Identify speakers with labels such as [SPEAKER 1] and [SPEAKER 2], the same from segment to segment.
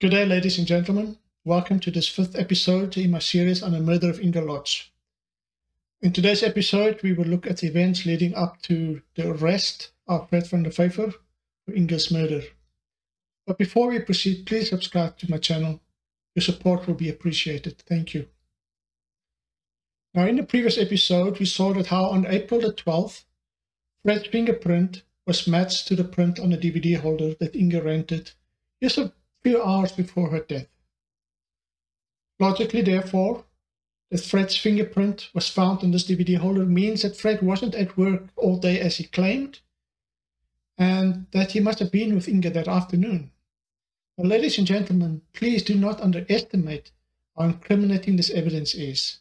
[SPEAKER 1] Good day, ladies and gentlemen. Welcome to this fifth episode in my series on the murder of Inge Lotz. In today's episode, we will look at the events leading up to the arrest of Fred van der Vyver for Inge's murder. But before we proceed, please subscribe to my channel. Your support will be appreciated. Thank you. Now, in the previous episode, we saw that how on April the 12th, Fred's fingerprint was matched to the print on the DVD holder that Inge rented just a few hours before her death. Logically, therefore, that Fred's fingerprint was found on this DVD holder means that Fred wasn't at work all day as he claimed, and that he must have been with Inge that afternoon. Now, ladies and gentlemen, please do not underestimate how incriminating this evidence is.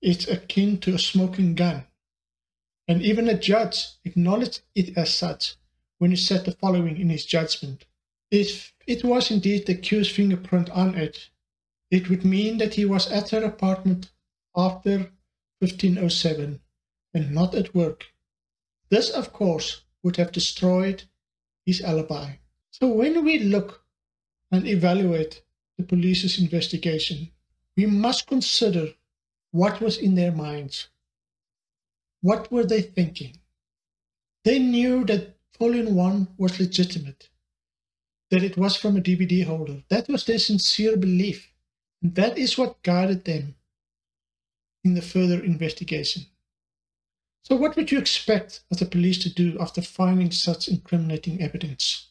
[SPEAKER 1] It's akin to a smoking gun, and even a judge acknowledged it as such when he said the following in his judgment. If it was indeed the accused fingerprint on it, it would mean that he was at her apartment after 1507 and not at work. This, of course, would have destroyed his alibi. So when we look and evaluate the police's investigation, we must consider what was in their minds. What were they thinking? They knew that Volume 1 was legitimate that it was from a DVD holder. That was their sincere belief. And that is what guided them in the further investigation. So, what would you expect of the police to do after finding such incriminating evidence?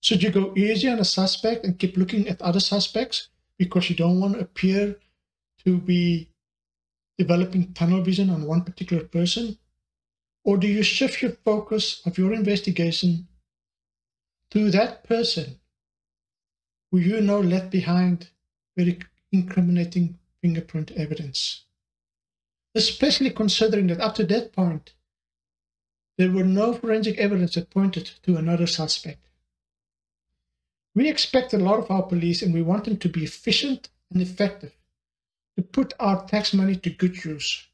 [SPEAKER 1] Should you go easy on a suspect and keep looking at other suspects because you don't want to appear to be developing tunnel vision on one particular person? Or do you shift your focus of your investigation to that person who you know left behind very incriminating fingerprint evidence. Especially considering that up to that point, there were no forensic evidence that pointed to another suspect. We expect a lot of our police and we want them to be efficient and effective, to put our tax money to good use,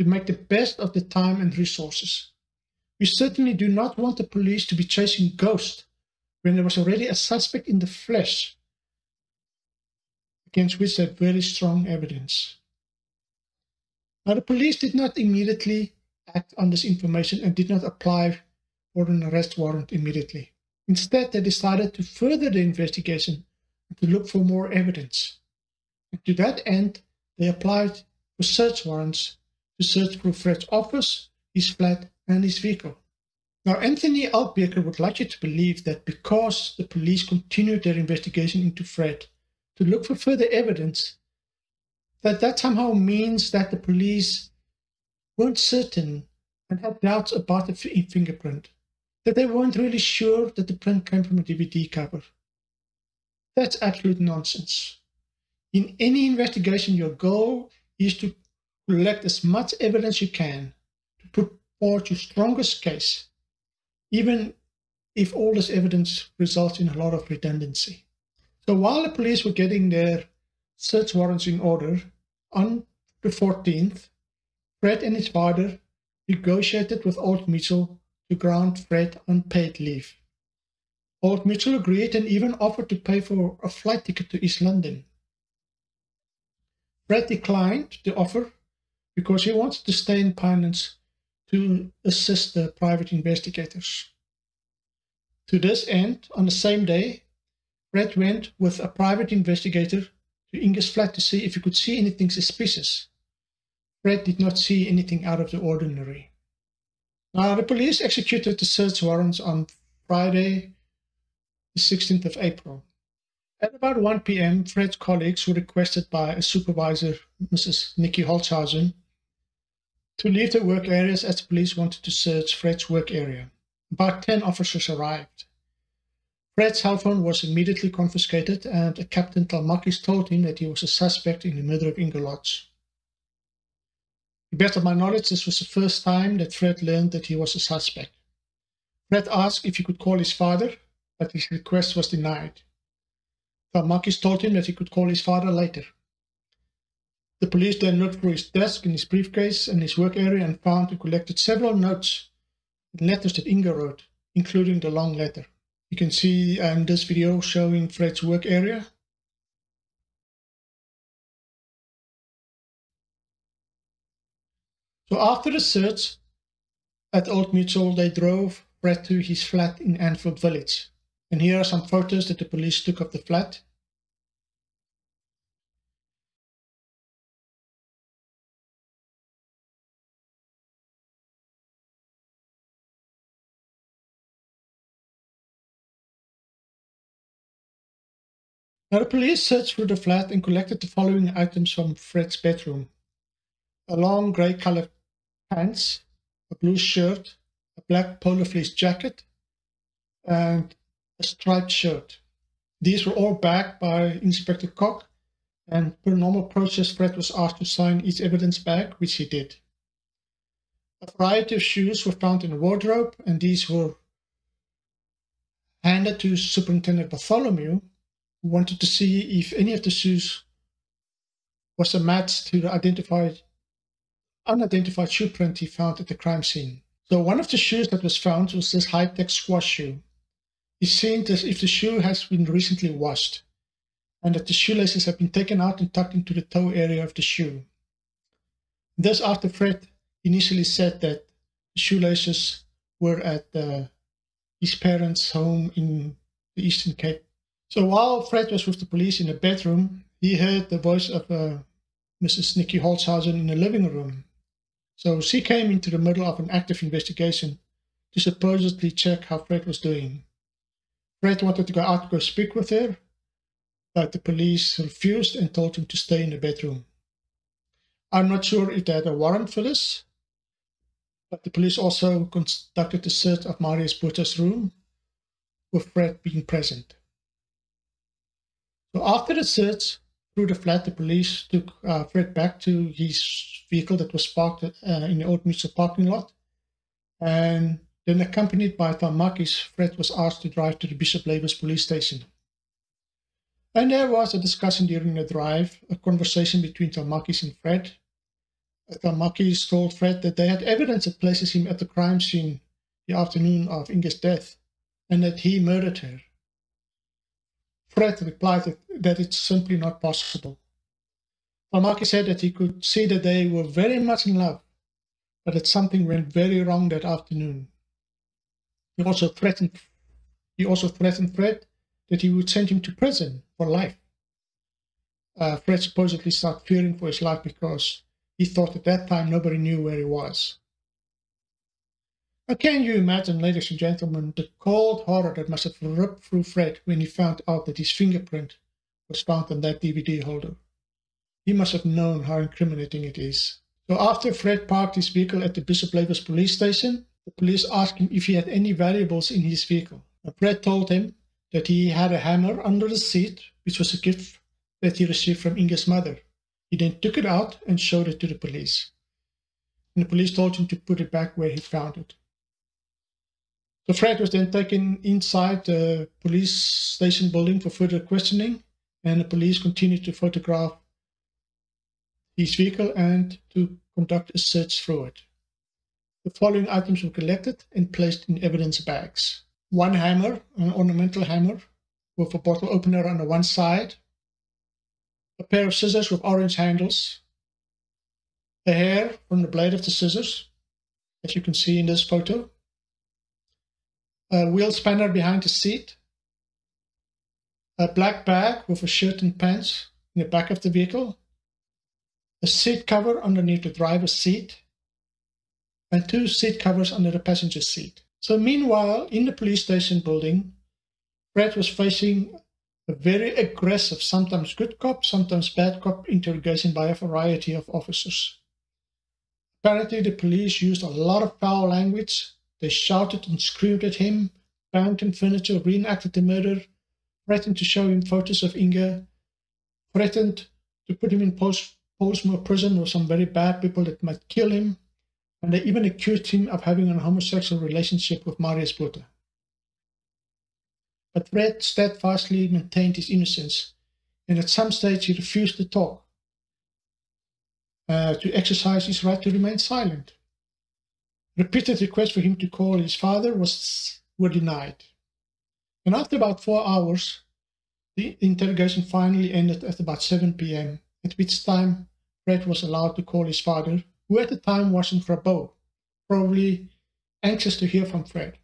[SPEAKER 1] to make the best of the time and resources. We certainly do not want the police to be chasing ghosts when there was already a suspect in the flesh against which there very strong evidence. Now, the police did not immediately act on this information and did not apply for an arrest warrant immediately. Instead, they decided to further the investigation and to look for more evidence. And to that end, they applied for search warrants to search for Fred's office, his flat, and his vehicle. Now, Anthony Altbeker would like you to believe that because the police continued their investigation into Fred to look for further evidence, that that somehow means that the police weren't certain and had doubts about the fingerprint, that they weren't really sure that the print came from a DVD cover. That's absolute nonsense. In any investigation, your goal is to collect as much evidence you can to put forward your strongest case even if all this evidence results in a lot of redundancy. So while the police were getting their search warrants in order, on the 14th, Fred and his father negotiated with Old Mutual to grant Fred unpaid leave. Old Mutual agreed and even offered to pay for a flight ticket to East London. Fred declined the offer because he wanted to stay in Pinelands to assist the private investigators. To this end, on the same day, Fred went with a private investigator to Inge's flat to see if he could see anything suspicious. Fred did not see anything out of the ordinary. Now, the police executed the search warrants on Friday, the 16th of April. At about 1 p.m., Fred's colleagues were requested by a supervisor, Mrs. Nikki Holzhausen, to leave their work areas as the police wanted to search Fred's work area. About 10 officers arrived. Fred's cell phone was immediately confiscated and Captain Talmakis told him that he was a suspect in the murder of Inge Lotz. To best of my knowledge, this was the first time that Fred learned that he was a suspect. Fred asked if he could call his father, but his request was denied. Talmakis told him that he could call his father later. The police then looked through his desk and his briefcase and his work area and found and collected several notes and letters that Inge wrote, including the long letter. You can see um, this video showing Fred's work area. So after the search at Old Mutual, they drove Fred to his flat in Anfield Village. And here are some photos that the police took of the flat. Now the police searched through the flat and collected the following items from Fred's bedroom. A long grey coloured pants, a blue shirt, a black polo fleece jacket, and a striped shirt. These were all bagged by Inspector Koch, and per normal process, Fred was asked to sign each evidence bag, which he did. A variety of shoes were found in the wardrobe, and these were handed to Superintendent Bartholomew, wanted to see if any of the shoes was a match to the identified unidentified shoe print he found at the crime scene. So one of the shoes that was found was this Hi-Tec squash shoe. It seemed as if the shoe has been recently washed and that the shoelaces have been taken out and tucked into the toe area of the shoe. This after Fred initially said that the shoelaces were at uh, his parents' home in the Eastern Cape so while Fred was with the police in the bedroom, he heard the voice of uh, Mrs. Nikki Holzhausen in the living room. So she came into the middle of an active investigation to supposedly check how Fred was doing. Fred wanted to go out to go speak with her, but the police refused and told him to stay in the bedroom. I'm not sure if they had a warrant for this, but the police also conducted a search of Marius Botha's room, with Fred being present. So after the search through the flat, the police took uh, Fred back to his vehicle that was parked uh, in the Old Mutual parking lot. And then accompanied by Tamakis, Fred was asked to drive to the Bishop Lavis police station. And there was a discussion during the drive, a conversation between Tamakis and Fred. Tamakis told Fred that they had evidence that places him at the crime scene the afternoon of Inge's death, and that he murdered her. Fred replied that, that it's simply not possible. Tamaki said that he could see that they were very much in love, but that something went very wrong that afternoon. He also threatened he also threatened Fred that he would send him to prison for life. Uh, Fred supposedly started fearing for his life because he thought at that time nobody knew where he was. Can you imagine, ladies and gentlemen, the cold horror that must have ripped through Fred when he found out that his fingerprint was found on that DVD holder? He must have known how incriminating it is. So after Fred parked his vehicle at the Bishop Lavis police station, the police asked him if he had any valuables in his vehicle. And Fred told him that he had a hammer under the seat, which was a gift that he received from Inge's mother. He then took it out and showed it to the police. And the police told him to put it back where he found it. So Fred was then taken inside the police station building for further questioning, and the police continued to photograph his vehicle and to conduct a search through it. The following items were collected and placed in evidence bags. One hammer, an ornamental hammer, with a bottle opener on the one side, a pair of scissors with orange handles, a hair from the blade of the scissors, as you can see in this photo, a wheel spanner behind the seat, a black bag with a shirt and pants in the back of the vehicle, a seat cover underneath the driver's seat, and two seat covers under the passenger seat. So meanwhile, in the police station building, Fred was facing a very aggressive, sometimes good cop, sometimes bad cop interrogation by a variety of officers. Apparently, the police used a lot of foul language they shouted and screamed at him, banged him furniture, reenacted the murder, threatened to show him photos of Inge, threatened to put him in post Pollsmoor prison with some very bad people that might kill him, and they even accused him of having a homosexual relationship with Marius Botha. But Fred steadfastly maintained his innocence, and at some stage he refused to talk, uh, to exercise his right to remain silent. Repeated requests for him to call his father was were denied. And after about four hours, the interrogation finally ended at about 7 p.m., at which time Fred was allowed to call his father, who at the time was in Grabouw, probably anxious to hear from Fred.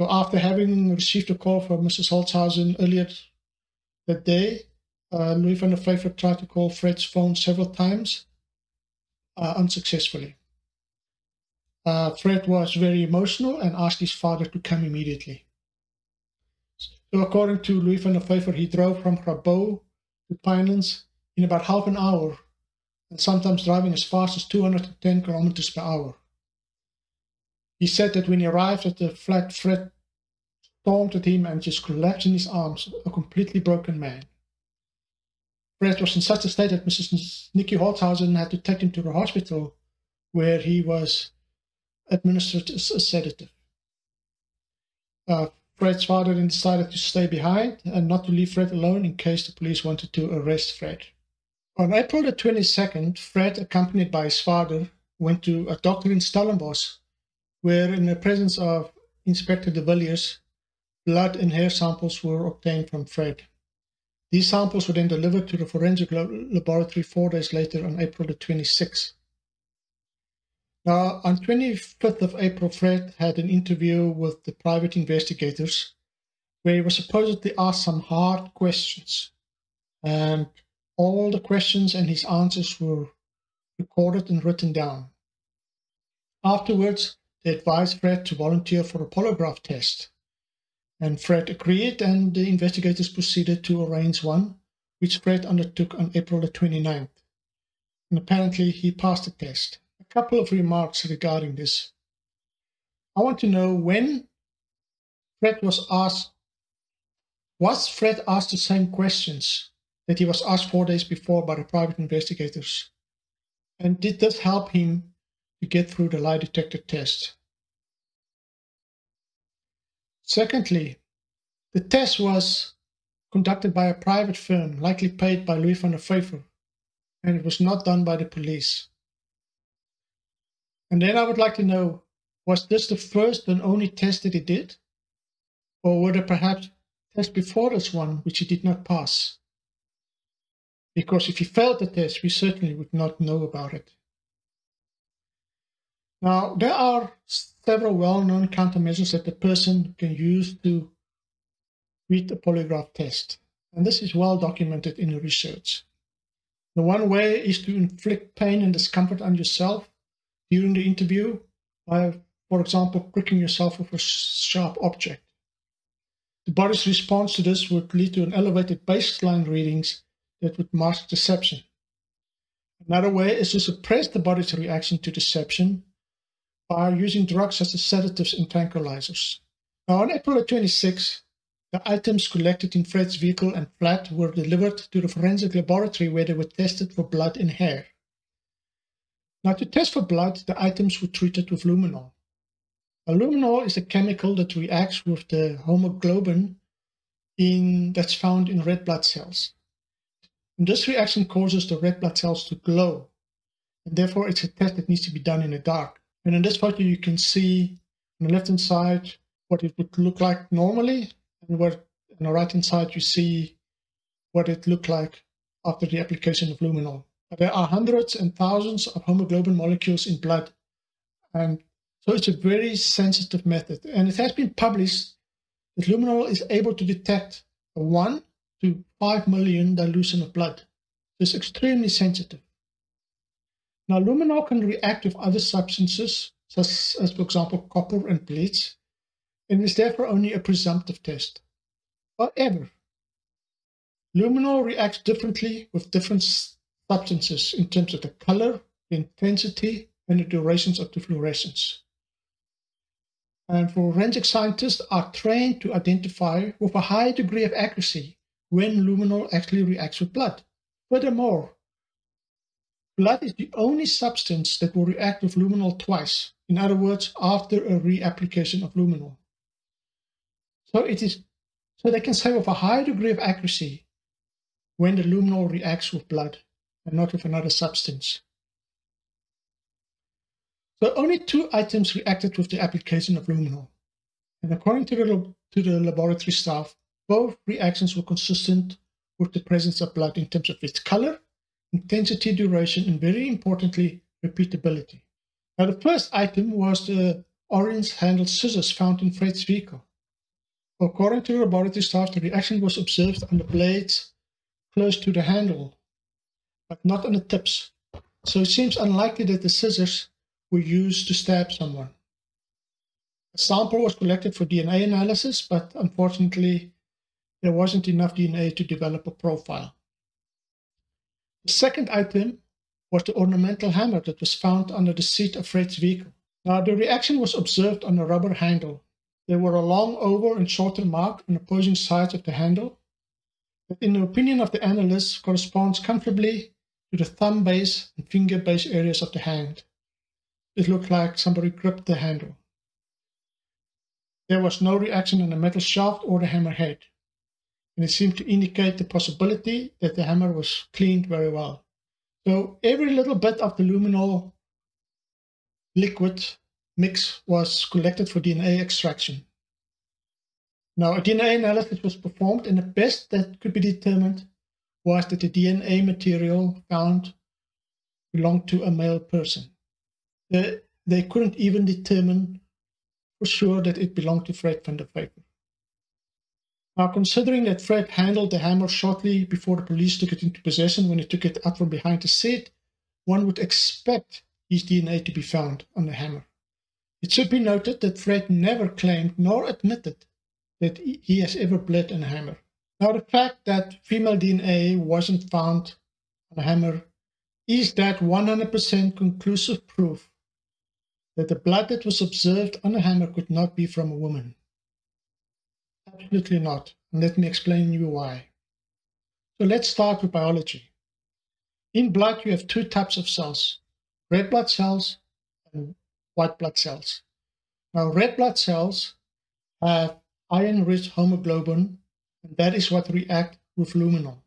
[SPEAKER 1] So after having received a call from Mrs. Holzhausen earlier that day, uh, Louis van der Vyver tried to call Fred's phone several times, uh, unsuccessfully. Uh, Fred was very emotional and asked his father to come immediately. So according to Louis van der Vyver, he drove from Grabouw to Pinelands in about half an hour and sometimes driving as fast as 210 kilometers per hour. He said that when he arrived at the flat, Fred stormed at him and just collapsed in his arms, a completely broken man. Fred was in such a state that Mrs. Nicky Holzhausen had to take him to the hospital where he was administered a sedative. Uh, Fred's father then decided to stay behind and not to leave Fred alone in case the police wanted to arrest Fred. On April the 22nd, Fred, accompanied by his father, went to a doctor in Stellenbosch, where in the presence of Inspector de Villiers, blood and hair samples were obtained from Fred. These samples were then delivered to the forensic laboratory four days later on April the 26th. Now, on 25th of April, Fred had an interview with the private investigators where he was supposedly asked some hard questions. And all the questions and his answers were recorded and written down. Afterwards, they advised Fred to volunteer for a polygraph test. And Fred agreed, and the investigators proceeded to arrange one, which Fred undertook on April the 29th. And apparently, he passed the test couple of remarks regarding this. I want to know when Fred was asked, was Fred asked the same questions that he was asked four days before by the private investigators? And did this help him to get through the lie detector test? Secondly, the test was conducted by a private firm, likely paid by Louis van der Vyver, and it was not done by the police. And then I would like to know was this the first and only test that he did? Or were there perhaps tests before this one which he did not pass? Because if he failed the test, we certainly would not know about it. Now, there are several well known countermeasures that the person can use to read the polygraph test. And this is well documented in the research. The one way is to inflict pain and discomfort on yourself during the interview by, for example, pricking yourself with a sharp object. The body's response to this would lead to an elevated baseline readings that would mask deception. Another way is to suppress the body's reaction to deception by using drugs such as sedatives and tranquilizers. Now, on April 26, the items collected in Fred's vehicle and flat were delivered to the forensic laboratory where they were tested for blood and hair. Now, to test for blood, the items were treated with luminol. Luminol is a chemical that reacts with the hemoglobin in, that's found in red blood cells. And this reaction causes the red blood cells to glow, and therefore it's a test that needs to be done in the dark. And in this photo, you can see on the left-hand side what it would look like normally, and what on the right-hand side you see what it looked like after the application of luminol. There are hundreds and thousands of hemoglobin molecules in blood. And so it's a very sensitive method. And it has been published that luminol is able to detect a 1 to 5 million dilution of blood. It's extremely sensitive. Now, luminol can react with other substances, such as, for example, copper and bleach, and is therefore only a presumptive test. However, luminol reacts differently with different substances in terms of the color, the intensity, and the durations of the fluorescence. And forensic scientists are trained to identify with a high degree of accuracy when luminol actually reacts with blood. Furthermore, blood is the only substance that will react with luminol twice, in other words, after a reapplication of luminol. So it is so they can say with a high degree of accuracy when the luminol reacts with blood and not with another substance. So only two items reacted with the application of luminol. And according to the to the laboratory staff, both reactions were consistent with the presence of blood in terms of its color, intensity, duration, and very importantly, repeatability. Now, the first item was the orange handled scissors found in Fred's vehicle. According to the laboratory staff, the reaction was observed on the blades close to the handle, but not on the tips. So it seems unlikely that the scissors were used to stab someone. A sample was collected for DNA analysis, but unfortunately, there wasn't enough DNA to develop a profile. The second item was the ornamental hammer that was found under the seat of Fred's vehicle. Now, the reaction was observed on the rubber handle. There were a long oval and shorter mark on opposing sides of the handle that, in the opinion of the analyst, corresponds comfortably to the thumb base and finger base areas of the hand. It looked like somebody gripped the handle. There was no reaction on the metal shaft or the hammer head, and it seemed to indicate the possibility that the hammer was cleaned very well. So every little bit of the luminol liquid mix was collected for DNA extraction. Now, a DNA analysis was performed, and the best that could be determined was that the DNA material found belonged to a male person. They, they couldn't even determine for sure that it belonged to Fred van der Vyver. Now, considering that Fred handled the hammer shortly before the police took it into possession when he took it out from behind the seat, one would expect his DNA to be found on the hammer. It should be noted that Fred never claimed nor admitted that he has ever bled on a hammer. Now, the fact that female DNA wasn't found on hammer is that 100% conclusive proof that the blood that was observed on the hammer could not be from a woman. Absolutely not. And let me explain you why. So let's start with biology. In blood, you have two types of cells red blood cells and white blood cells. Now, red blood cells have iron rich hemoglobin, and that is what react with luminol.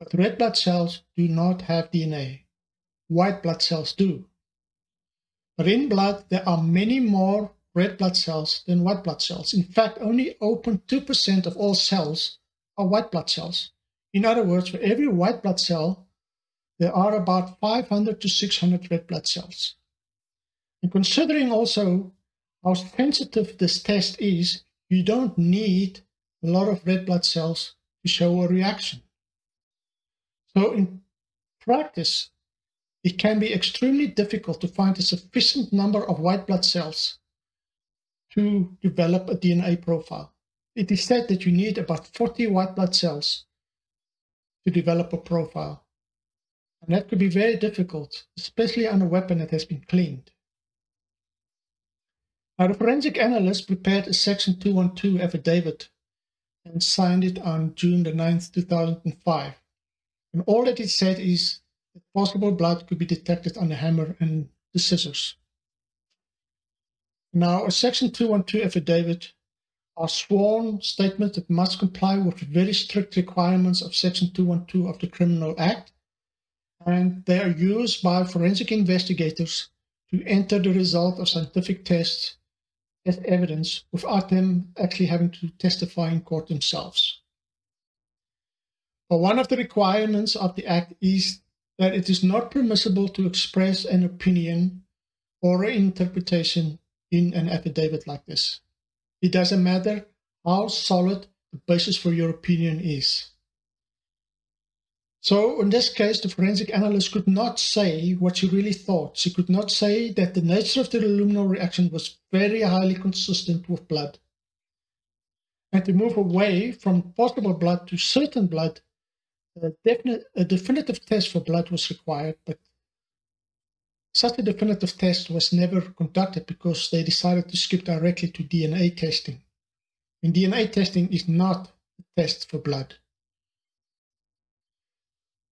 [SPEAKER 1] But red blood cells do not have DNA. White blood cells do. But in blood, there are many more red blood cells than white blood cells. In fact, only 0.2% of all cells are white blood cells. In other words, for every white blood cell, there are about 500 to 600 red blood cells. And considering also how sensitive this test is, you don't need a lot of red blood cells to show a reaction. So in practice, it can be extremely difficult to find a sufficient number of white blood cells to develop a DNA profile. It is said that you need about 40 white blood cells to develop a profile. And that could be very difficult, especially on a weapon that has been cleaned. Now, the forensic analyst prepared a Section 212 affidavit and signed it on June the 9th, 2005. And all that it said is that possible blood could be detected on the hammer and the scissors. Now, a Section 212 affidavit are sworn statements that must comply with very strict requirements of Section 212 of the Criminal Act, and they are used by forensic investigators to enter the result of scientific tests as evidence without them actually having to testify in court themselves. But one of the requirements of the Act is that it is not permissible to express an opinion or an interpretation in an affidavit like this. It doesn't matter how solid the basis for your opinion is. So in this case, the forensic analyst could not say what she really thought. She could not say that the nature of the luminol reaction was very highly consistent with blood. And to move away from possible blood to certain blood, a, definite, a definitive test for blood was required, but such a definitive test was never conducted because they decided to skip directly to DNA testing. And DNA testing is not a test for blood.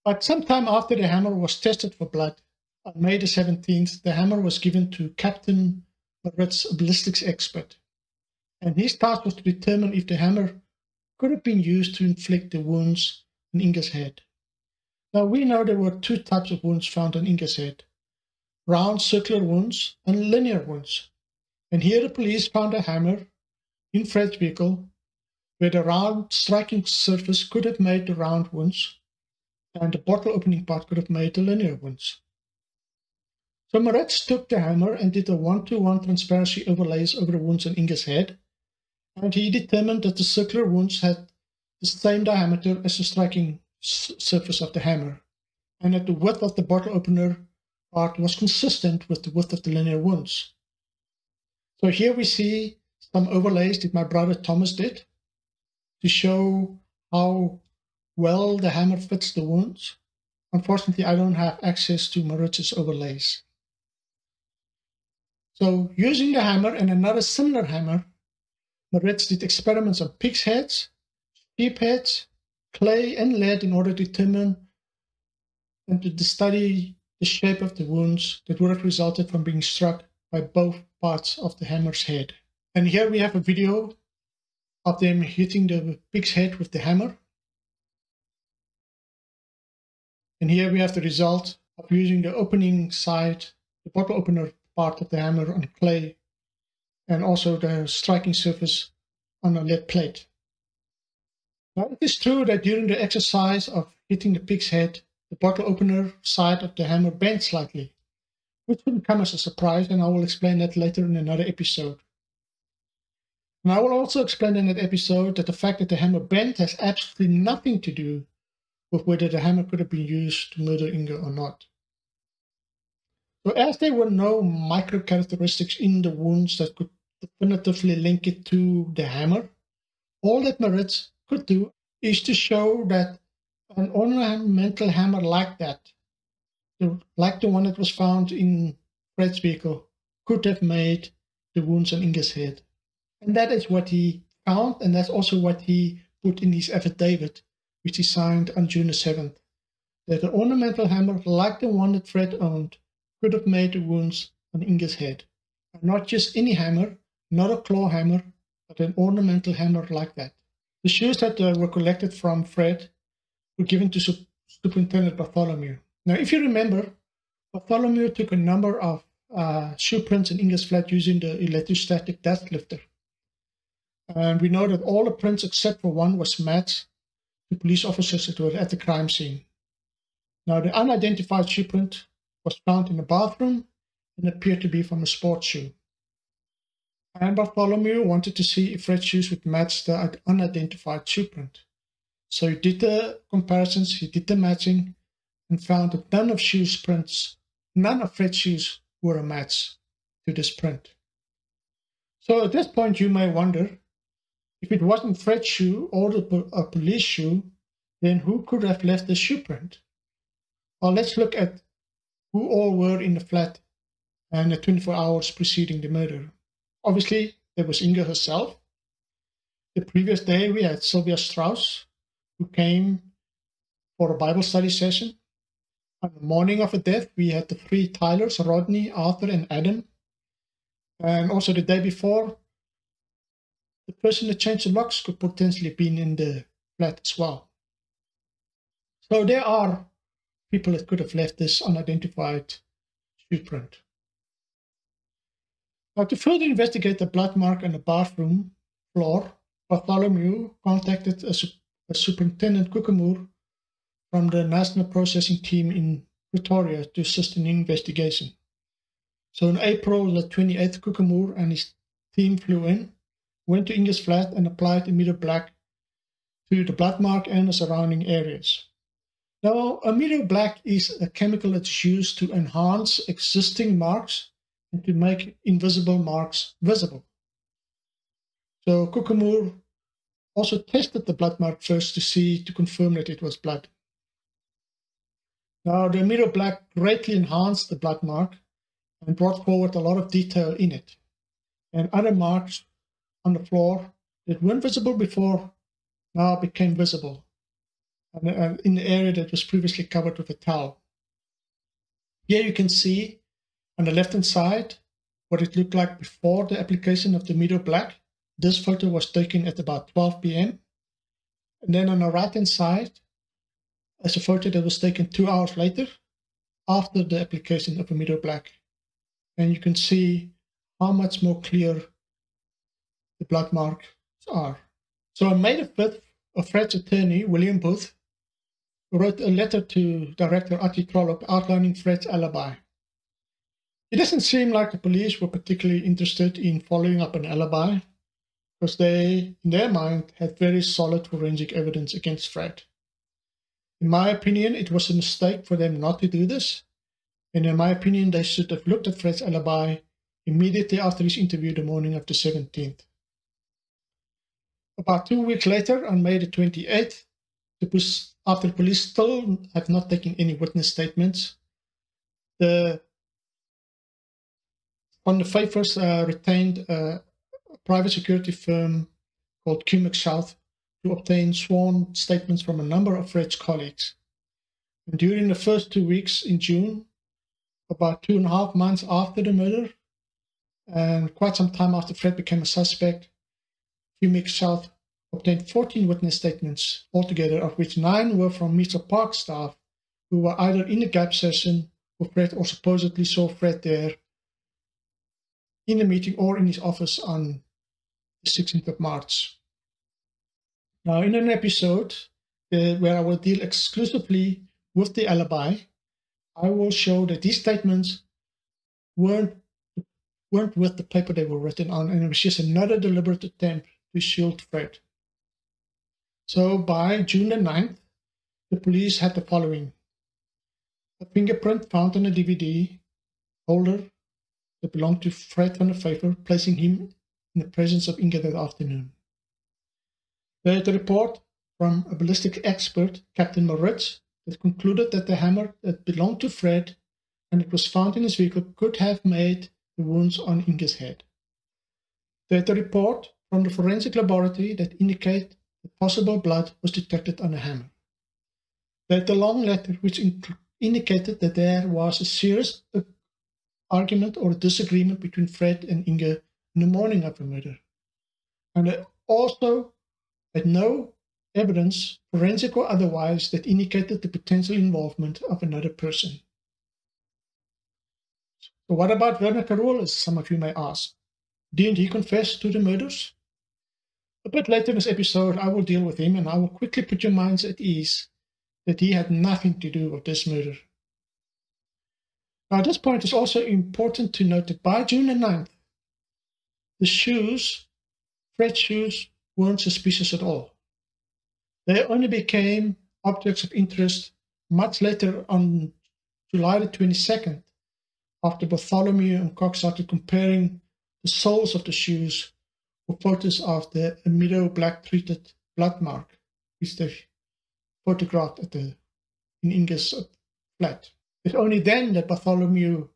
[SPEAKER 1] But sometime after the hammer was tested for blood, on May the 17th, the hammer was given to Captain a ballistics expert. And his task was to determine if the hammer could have been used to inflict the wounds on Inge's head. Now, we know there were two types of wounds found on Inge's head round circular wounds, and linear wounds. And here the police found a hammer in Fred's vehicle where the round striking surface could have made the round wounds and the bottle opening part could have made the linear wounds. So Maritz took the hammer and did a one-to-one transparency overlays over the wounds on Inge's head, and he determined that the circular wounds had the same diameter as the striking surface of the hammer, and that the width of the bottle opener part was consistent with the width of the linear wounds. So here we see some overlays that my brother Thomas did to show how well the hammer fits the wounds. Unfortunately, I don't have access to Maritz's overlays. So using the hammer and another similar hammer, Maritz did experiments on pig's heads, sheep heads, clay, and lead in order to determine and to study the shape of the wounds that would have resulted from being struck by both parts of the hammer's head. And here we have a video of them hitting the pig's head with the hammer. And here we have the result of using the opening side, the bottle opener part of the hammer on clay, and also the striking surface on a lead plate. Now it is true that during the exercise of hitting the pig's head, the bottle opener side of the hammer bent slightly, which wouldn't come as a surprise, and I will explain that later in another episode. And I will also explain in that episode that the fact that the hammer bent has absolutely nothing to do with whether the hammer could have been used to murder Inge or not. So as there were no micro characteristics in the wounds that could definitively link it to the hammer, all that Maritz could do is to show that an ornamental hammer like that, like the one that was found in Fred's vehicle, could have made the wounds on Inge's head. And that is what he found, and that's also what he put in his affidavit, which he signed on June the 7th. That an ornamental hammer like the one that Fred owned could have made the wounds on Inge's head. And not just any hammer, not a claw hammer, but an ornamental hammer like that. The shoes that uh, were collected from Fred were given to Superintendent Bartholomew. Now, if you remember, Bartholomew took a number of uh, shoe prints in Inge's flat using the electrostatic dust lifter. And we know that all the prints except for one was matched to police officers that were at the crime scene. Now, the unidentified shoe print was found in the bathroom and appeared to be from a sports shoe. And Bartholomew wanted to see if red shoes would match the unidentified shoe print. So he did the comparisons, he did the matching, and found that none of shoes prints, none of Fred's shoes were a match to this print. So at this point, you may wonder if it wasn't Fred's shoe or the, a uh, police shoe, then who could have left the shoe print? Well, let's look at who all were in the flat and the 24 hours preceding the murder. Obviously, there was Inge herself. The previous day, we had Sylvia Strauss, who came for a Bible study session. On the morning of the death, we had the three tilers, Rodney, Arthur, and Adam. And also the day before, the person that changed the locks could potentially been in the flat as well. So there are people that could have left this unidentified shoe print. Now, to further investigate the blood mark on the bathroom floor, Bartholomew contacted a, a Superintendent Koekemoer from the National Processing Team in Pretoria to assist in the investigation. So in April the 28th, Koekemoer and his team flew in went to Inge's flat and applied Amido Black to the blood mark and the surrounding areas. Now, Amido Black is a chemical that's used to enhance existing marks and to make invisible marks visible. So Koekemoer also tested the blood mark first to see, to confirm that it was blood. Now, the Amido Black greatly enhanced the blood mark and brought forward a lot of detail in it. And other marks on the floor that weren't visible before now became visible and, in the area that was previously covered with a towel. Here you can see on the left hand side what it looked like before the application of the Amido Black. This photo was taken at about 12 p.m. And then on the right hand side is a photo that was taken two hours later after the application of the Amido Black. And you can see how much more clear the blood marks are. So uh, on May the 5th, a Fred's attorney, William Booth, wrote a letter to Director Attie Trollip outlining Fred's alibi. It doesn't seem like the police were particularly interested in following up an alibi because they, in their mind, had very solid forensic evidence against Fred. In my opinion, it was a mistake for them not to do this, and in my opinion, they should have looked at Fred's alibi immediately after his interview the morning of the 17th. About two weeks later, on May the 28th, the after the police still have not taken any witness statements, the van der Vyver's uh, retained a private security firm called Cummix South to obtain sworn statements from a number of Fred's colleagues. And during the first two weeks in June, about two and a half months after the murder, and quite some time after Fred became a suspect, Cummix South obtained 14 witness statements altogether, of which nine were from Mutual Park staff who were either in the gap session with Fred or supposedly saw Fred there in the meeting or in his office on the 16th of March. Now, in an episode uh, where I will deal exclusively with the alibi, I will show that these statements weren't weren't with the paper they were written on, and it was just another deliberate attempt to shield Fred. So by June the 9th, the police had the following. A fingerprint found on a DVD holder that belonged to Fred van der Vyver, placing him in the presence of Inge that afternoon. They had a report from a ballistic expert, Captain Maritz, that concluded that the hammer that belonged to Fred and it was found in his vehicle could have made the wounds on Inge's head. They had a report from the forensic laboratory that indicated that possible blood was detected on the hammer. Had a long letter which indicated that there was a serious argument or disagreement between Fred and Inge in the morning of the murder. And also had no evidence, forensic or otherwise, that indicated the potential involvement of another person. So what about Werner Carolus, some of you may ask? Didn't he confess to the murders? A bit later in this episode, I will deal with him and I will quickly put your minds at ease that he had nothing to do with this murder. Now, at this point, it's also important to note that by June the 9th, the shoes, Fred's shoes, weren't suspicious at all. They only became objects of interest much later on July the 22nd, after Bartholomew and Cox started comparing the soles of the shoes photos of the amido black treated blood mark, which they photographed at the in Inge's flat. It's only then that Bartholomew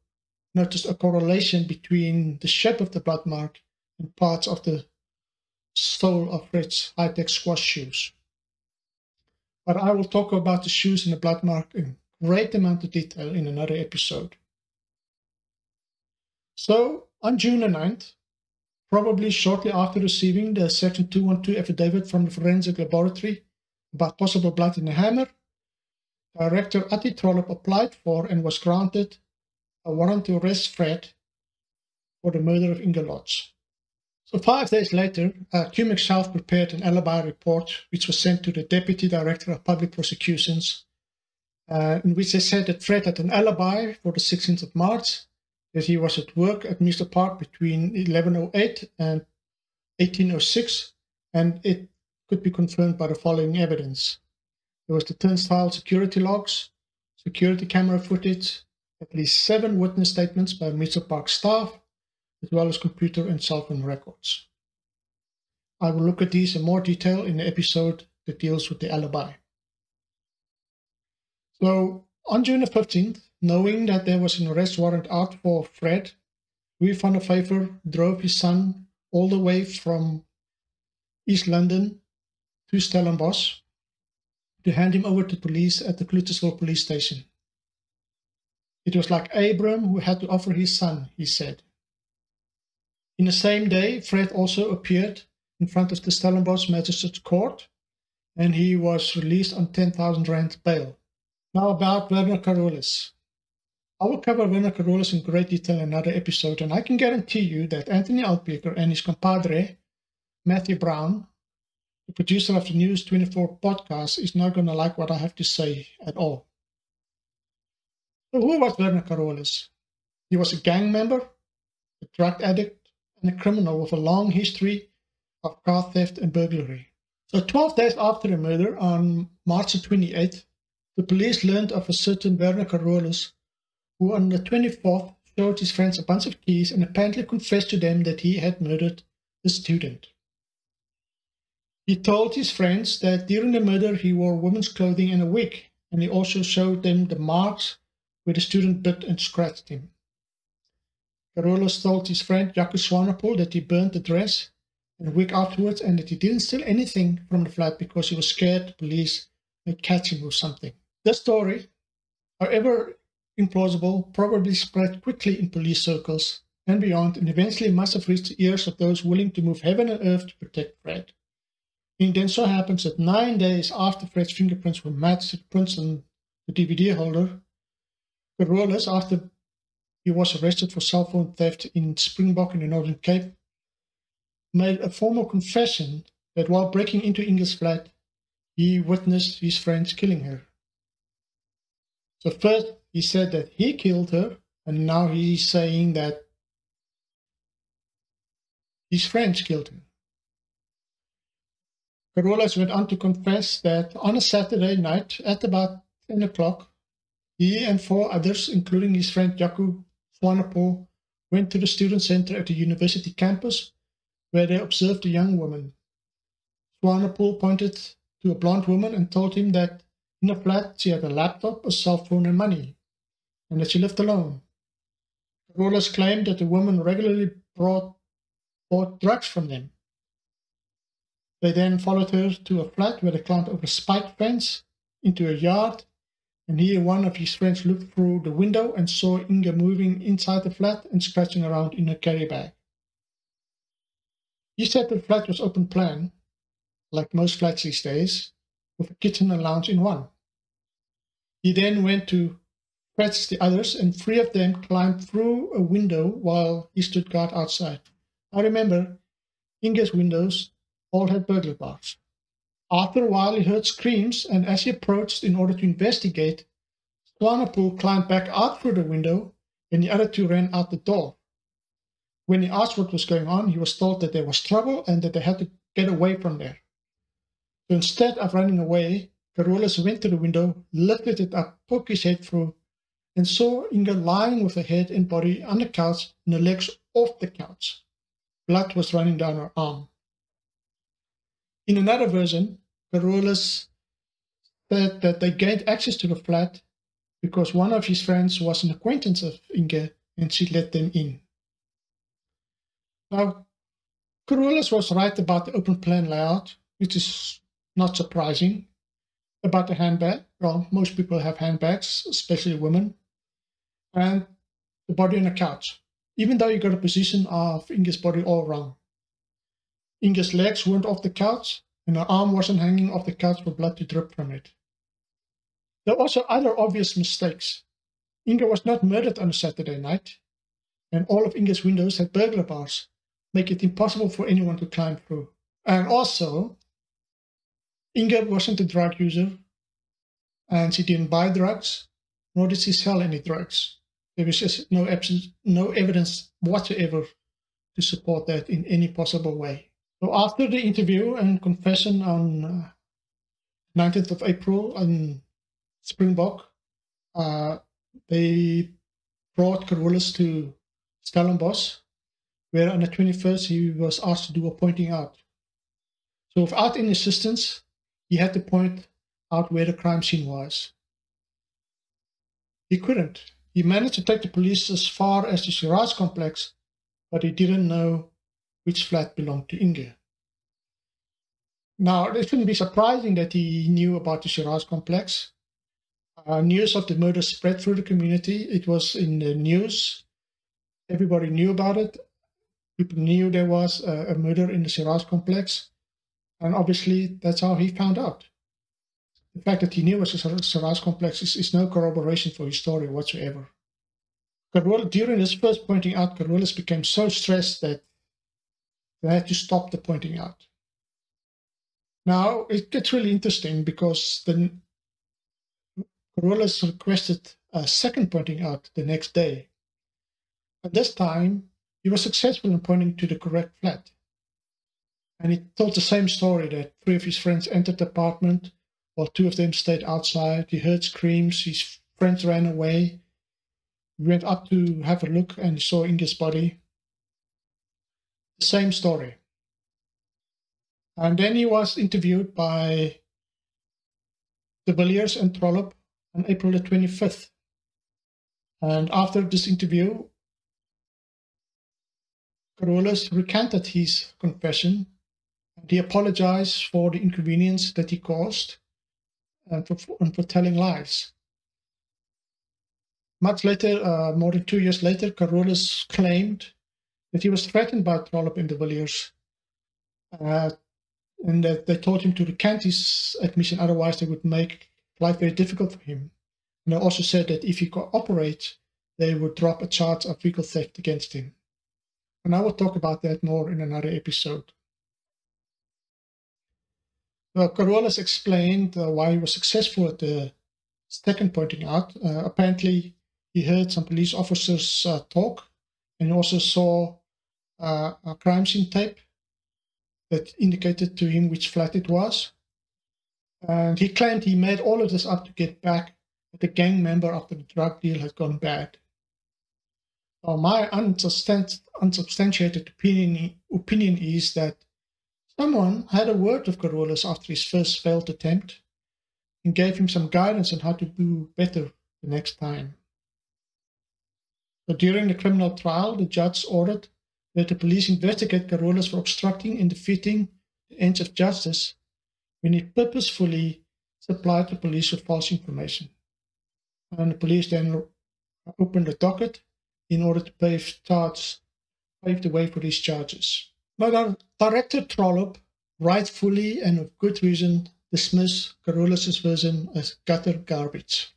[SPEAKER 1] noticed a correlation between the shape of the blood mark and parts of the sole of Fred's Hi-Tec squash shoes. But I will talk about the shoes and the blood mark in great amount of detail in another episode. So, on June the 9th, probably shortly after receiving the Section 212 affidavit from the forensic laboratory about possible blood in the hammer, Director Attie Trollip applied for and was granted a warrant to arrest Fred for the murder of Inge Lotz. So five days later, uh, Cummix South prepared an alibi report, which was sent to the Deputy Director of Public Prosecutions, uh, in which they said that Fred had an alibi for the 16th of March, that he was at work at Mr. Park between 1108 and 1806, and it could be confirmed by the following evidence. There was the turnstile security logs, security camera footage, at least seven witness statements by Mutual Park staff, as well as computer and cell phone records. I will look at these in more detail in the episode that deals with the alibi. So, on June the 15th, knowing that there was an arrest warrant out for Fred, Louis van der Vyver drove his son all the way from East London to Stellenbosch to hand him over to police at the Cloetesville police station. It was like Abram who had to offer his son, he said. In the same day, Fred also appeared in front of the Stellenbosch Magistrates Court and he was released on 10,000 rand bail. Now about Werner Carolus. I will cover Werner Carolus in great detail in another episode, and I can guarantee you that Anthony Altbeker and his compadre Matthew Brown, the producer of the News 24 podcast, is not going to like what I have to say at all. So, who was Werner Carolus? He was a gang member, a drug addict, and a criminal with a long history of car theft and burglary. So, 12 days after the murder, on March 28th, the police learned of a certain Werner Carolus, who on the 24th showed his friends a bunch of keys and apparently confessed to them that he had murdered the student. He told his friends that during the murder he wore women's clothing and a wig, and he also showed them the marks where the student bit and scratched him. Carolus told his friend Jaco Swanepoel that he burned the dress and wig afterwards and that he didn't steal anything from the flat because he was scared the police might catch him or something. This story, however implausible, probably spread quickly in police circles and beyond and eventually must have reached the ears of those willing to move heaven and earth to protect Fred. It then so happens that nine days after Fred's fingerprints were matched to the prints on the DVD holder, Carolus, after he was arrested for cell phone theft in Springbok in the Northern Cape, made a formal confession that while breaking into Inge's flat, he witnessed his friends killing her. So first he said that he killed her, and now he's saying that his friends killed her. Carolus went on to confess that on a Saturday night at about 10 o'clock, he and four others, including his friend Jaco Swanepoel, went to the student center at the university campus where they observed a young woman. Swanepoel pointed to a blonde woman and told him that in the flat she had a laptop, a cell phone, and money, and that she lived alone. Carolus claimed that the woman regularly brought, bought drugs from them they then followed her to a flat where they climbed over a spike fence into a yard, and here one of his friends looked through the window and saw Inge moving inside the flat and scratching around in her carry bag. He said the flat was open plan, like most flats these days, with a kitchen and lounge in one. He then went to fetch the others, and three of them climbed through a window while he stood guard outside. I remember Inge's windows all had burglar bars. After a while, he heard screams, and as he approached in order to investigate, Swanepoel climbed back out through the window, and the other two ran out the door. When he asked what was going on, he was told that there was trouble and that they had to get away from there. So instead of running away, Carolus went to the window, lifted it up, poked his head through, and saw Inge lying with her head and body on the couch and her legs off the couch. Blood was running down her arm. In another version, Carolus said that they gained access to the flat because one of his friends was an acquaintance of Inge and she let them in. Now, Carolus was right about the open plan layout, which is not surprising. About the handbag, well, most people have handbags, especially women, and the body on the couch, even though you got a position of Inge's body all wrong. Inge's legs weren't off the couch, and her arm wasn't hanging off the couch for blood to drip from it. There were also other obvious mistakes. Inge was not murdered on a Saturday night, and all of Inge's windows had burglar bars, making it impossible for anyone to climb through. And also, Inge wasn't a drug user, and she didn't buy drugs, nor did she sell any drugs. There was just no, no evidence whatsoever to support that in any possible way. So after the interview and confession on uh, 19th of April in Springbok, uh, they brought Carolus to Stellenbosch, where on the 21st he was asked to do a pointing out. So without any assistance, he had to point out where the crime scene was. He couldn't. He managed to take the police as far as the Shiraz complex, but he didn't know which flat belonged to Inge. Now, it shouldn't be surprising that he knew about the Shiraz complex. Uh, news of the murder spread through the community. It was in the news. Everybody knew about it. People knew there was a, a murder in the Shiraz complex. And obviously, that's how he found out. The fact that he knew was a Shiraz complex is, is no corroboration for his story whatsoever. Carol, during his first pointing out, Carolus became so stressed that They had to stop the pointing out. Now it gets really interesting because the Carolus requested a second pointing out the next day. At this time, he was successful in pointing to the correct flat. And he told the same story that three of his friends entered the apartment while two of them stayed outside. He heard screams, his friends ran away. He went up to have a look and saw Inge's body. The same story. And then he was interviewed by de Villiers and Trollip on April the 25th. And after this interview, Carolus recanted his confession and he apologized for the inconvenience that he caused and for, and for telling lies. Much later, uh, more than two years later, Carolus claimed that he was threatened by Trollip and de Villiers uh, and that they told him to recant his admission, otherwise they would make life very difficult for him. And they also said that if he cooperates, they would drop a charge of vehicle theft against him. And I will talk about that more in another episode. Well, Carolus explained uh, why he was successful at the second pointing out. Uh, apparently, he heard some police officers uh, talk and also saw uh, a crime scene tape that indicated to him which flat it was. And he claimed he made all of this up to get back at the gang member after the drug deal had gone bad. Well, my unsubstantiated opinion, opinion is that someone had a word with Carolus after his first failed attempt and gave him some guidance on how to do better the next time. But during the criminal trial, the judge ordered that the police investigate Carolus for obstructing and defeating the ends of justice when he purposefully supplied the police with false information. And the police then opened the docket in order to pave, charge, pave the way for these charges. But our director Trollip rightfully and with good reason dismissed Carolus' version as gutter garbage.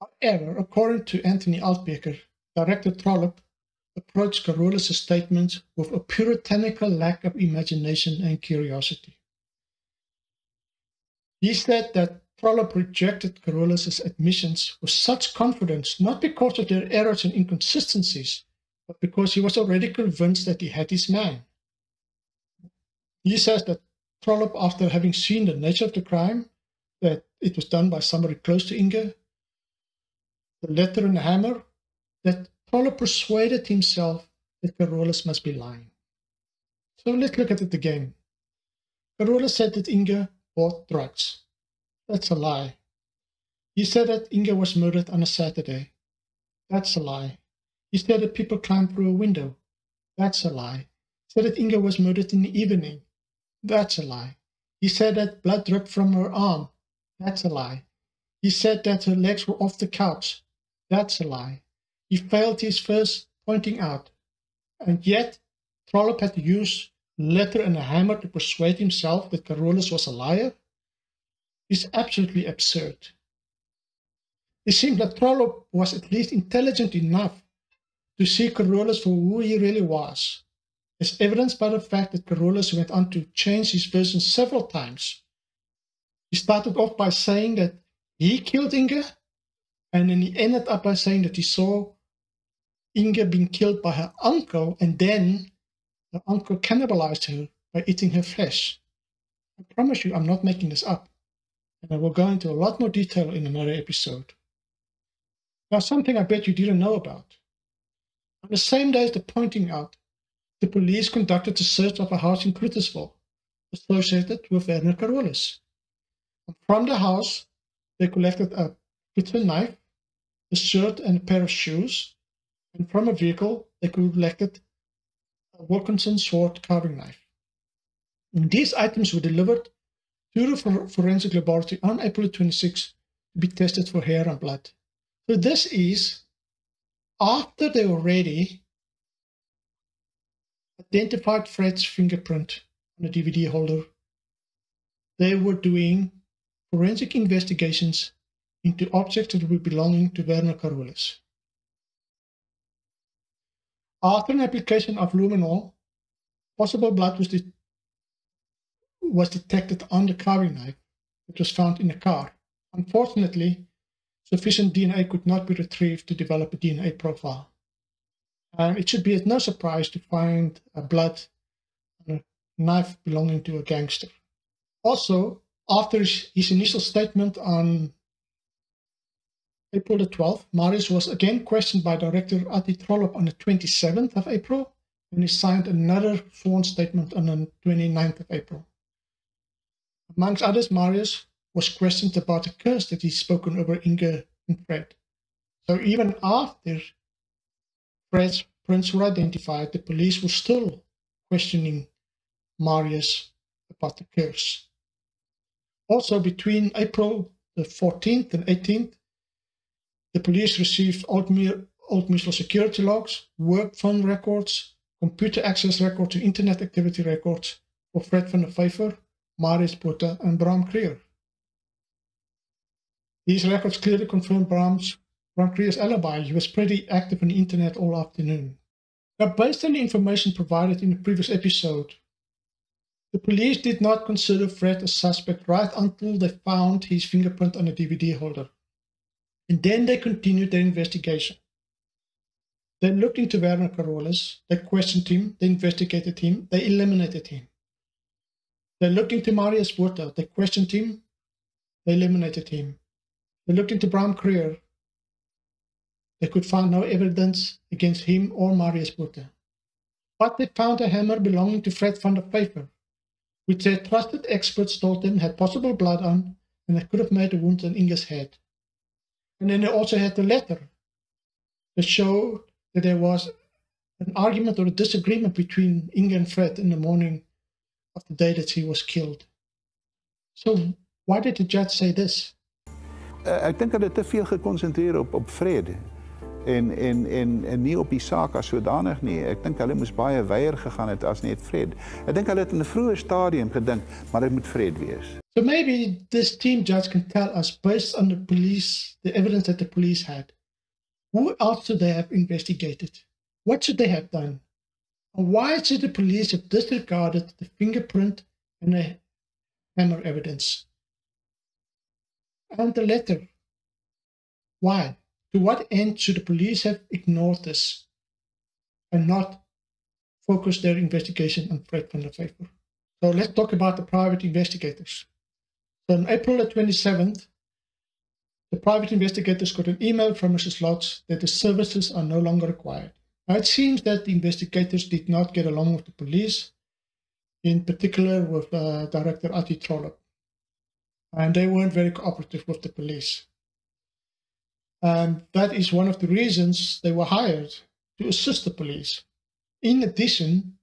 [SPEAKER 1] However, according to Anthony Altbeker, director Trollip approached Carolus' statements with a puritanical lack of imagination and curiosity. He said that Trollip rejected Carolus' admissions with such confidence, not because of their errors and inconsistencies, but because he was already convinced that he had his man. He says that Trollip, after having seen the nature of the crime, that it was done by somebody close to Inge, the letter and the hammer, that Trollip persuaded himself that Carolus must be lying. So let's look at it again. Carolus said that Inge bought drugs. That's a lie. He said that Inge was murdered on a Saturday. That's a lie. He said that people climbed through a window. That's a lie. He said that Inge was murdered in the evening. That's a lie. He said that blood dripped from her arm. That's a lie. He said that her legs were off the couch. That's a lie. He failed his first pointing out. And yet, Trollip had to use letter and a hammer to persuade himself that Carolus was a liar? It's absolutely absurd. It seems that Trollip was at least intelligent enough to see Carolus for who he really was, as evidenced by the fact that Carolus went on to change his version several times. He started off by saying that he killed Inge, and then he ended up by saying that he saw Inge being killed by her uncle, and then the uncle cannibalized her by eating her flesh. I promise you, I'm not making this up, and I will go into a lot more detail in another episode. Now, something I bet you didn't know about. On the same day as the pointing out, the police conducted a search of a house in Cloetesville associated with Werner Carolus. From the house, they collected a kitchen knife, a shirt, and a pair of shoes, and from a vehicle they collected a Wilkinson sword carving knife. And these items were delivered to the forensic laboratory on April 26 to be tested for hair and blood. So this is after they already identified Fred's fingerprint on the DVD holder. They were doing forensic investigations into objects that were belonging to Werner Carolus. After an application of luminol possible blood was, de- was detected on the carving knife that was found in the car. Unfortunately, sufficient DNA could not be retrieved to develop a DNA profile. And it should be no surprise to find a blood on a knife belonging to a gangster. Also, after his initial statement on April the 12th, Marius was again questioned by Director Attie Trollip on the 27th of April, and he signed another sworn statement on the 29th of April. Amongst others, Marius was questioned about the curse that he'd spoken over Inge and Fred. So even after Fred's prints were identified, the police were still questioning Marius about the curse. Also, between April the 14th and 18th, the police received Old old Mutual security logs, work phone records, computer access records, and internet activity records for Fred van der Vyver, Marius Botha, and Bram Krier. These records clearly confirm Bram's, Bram alibi. He was pretty active on the internet all afternoon. Now, based on the information provided in the previous episode, the police did not consider Fred a suspect right until they found his fingerprint on a DVD holder. And then they continued their investigation. They looked into Werner Carolus, they questioned him, they investigated him, they eliminated him. They looked into Marius Botha, they questioned him, they eliminated him. They looked into Bram Krier. They could find no evidence against him or Marius Botha. But they found a hammer belonging to Fred van der Vyver, which their trusted experts told them had possible blood on and that could have made a wound on Inge's head. And then they also had the letter that showed that there was an argument or a disagreement between Inge and Fred in the morning of the day that he was killed. So why did the judge say this?
[SPEAKER 2] Uh, ek dink hulle te veel gekonsentreer op op vrede en en en en nie op die saak as sodanig nie. Ek dink hulle moes baie weier gegaan het as net vrede. Ek dink hulle het in 'n vroeë stadium gedink maar dit moet vrede wees.
[SPEAKER 1] So maybe this team judge can tell us based on the police the evidence that the police had. Who else should they have investigated? What should they have done? And why should the police have disregarded the fingerprint and the hammer evidence? And the letter. Why? To what end should the police have ignored this and not focused their investigation on Fred van der Vyver? So let's talk about the private investigators. So on April the 27th, the private investigators got an email from Mrs. Lotz that the services are no longer required. Now it seems that the investigators did not get along with the police, in particular with uh, Director Attie Trollip and they weren't very cooperative with the police. And that is one of the reasons they were hired to assist the police. In addition,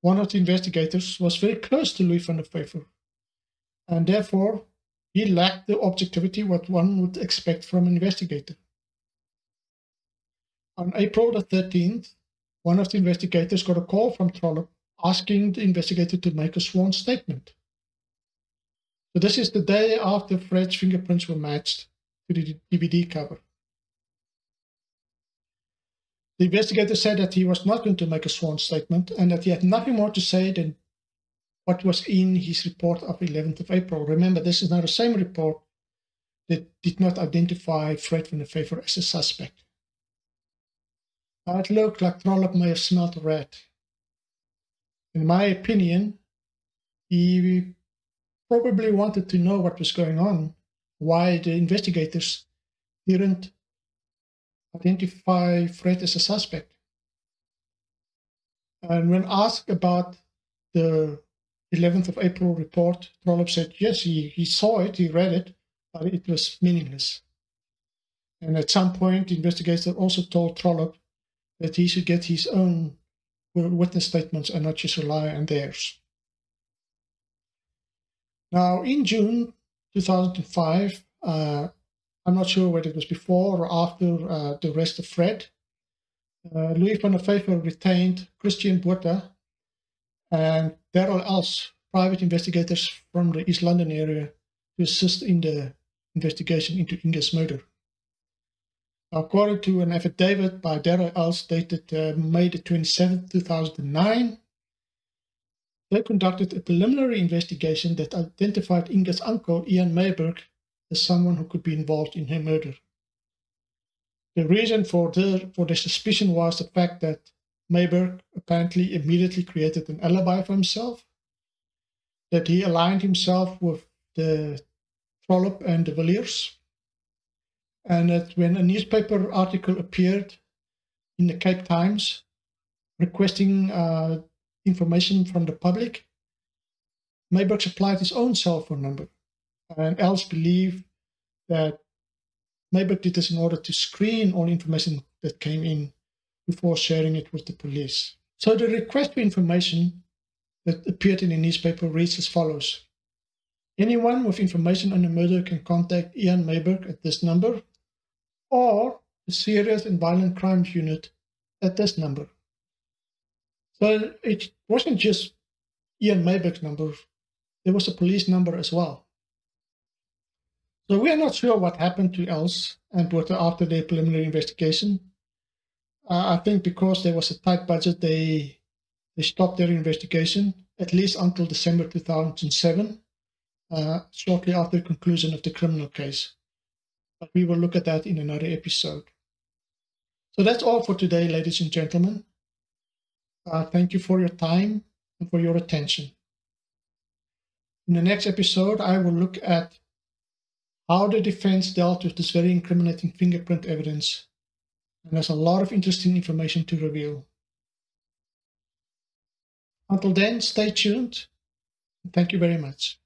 [SPEAKER 1] one of the investigators was very close to Louis van der Vyver, and therefore he lacked the objectivity what one would expect from an investigator. On April the 13th, one of the investigators got a call from Trollip asking the investigator to make a sworn statement. So this is the day after Fred's fingerprints were matched to the DVD cover. The investigator said that he was not going to make a sworn statement and that he had nothing more to say than what was in his report of 11th of April. Remember, this is now the same report that did not identify Fred van der as a suspect. Now it looked like Trollip may have smelt a rat. In my opinion, he probably wanted to know what was going on, why the investigators didn't identify Fred as a suspect. And when asked about the 11th of April report, Trollip said, yes, he, he saw it, he read it, but it was meaningless. And at some point, the investigator also told Trollip that he should get his own witness statements and not just rely on theirs. Now, in June 2005, uh, I'm not sure whether it was before or after uh, the arrest of Fred, uh, Louis Vyver retained Christian Botha and Daryl Els, private investigators from the East London area, to assist in the investigation into Inge's murder. According to an affidavit by Daryl Els dated uh, May the 27th, 2009, they conducted a preliminary investigation that identified Inge's uncle, Ian Mayberg, as someone who could be involved in her murder. The reason for the for the suspicion was the fact that Mayberg apparently immediately created an alibi for himself, that he aligned himself with the Trollip and de Villiers, and that when a newspaper article appeared in the Cape Times requesting uh, information from the public, Mayberg supplied his own cell phone number, and Els believed that Mayberg did this in order to screen all information that came in before sharing it with the police. So the request for information that appeared in the newspaper reads as follows. Anyone with information on the murder can contact Ian Mayberg at this number or the Serious and Violent Crimes Unit at this number. So it wasn't just Ian Mayberg's number, there was a police number as well. So we are not sure what happened to Els and what after the preliminary investigation. Uh, I think because there was a tight budget, they they stopped their investigation at least until December 2007, uh, shortly after the conclusion of the criminal case. But we will look at that in another episode. So that's all for today, ladies and gentlemen. Uh, thank you for your time and for your attention. In the next episode, I will look at how the defense dealt with this very incriminating fingerprint evidence and there's a lot of interesting information to reveal. Until then, stay tuned. Thank you very much.